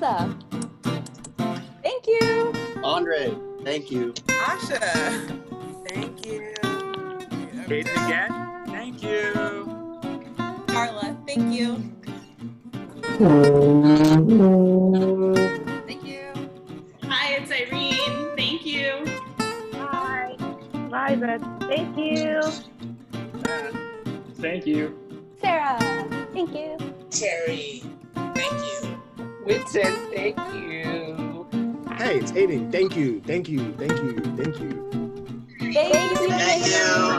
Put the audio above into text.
Melissa. Thank you. Andre, thank you. Asha. Thank you. Kate again. Thank you. Carla, thank you. Thank you. Hi, it's Irene. Thank you. Hi. Liza, thank you. Thank you. Sarah. Thank you. Terry. Thank you. Thank you. Hey, it's Aiden. Thank you. Thank you. Thank you. Thank you. Thank you. Thank you. Amen.